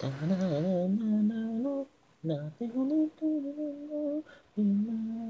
Kiều em em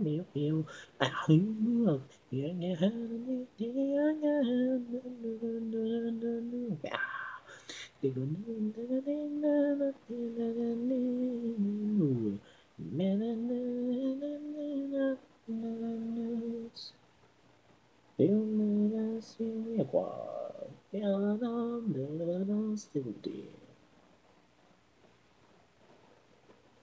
miêu kiều à hứ mưa nghe hơn kia nghe hơn à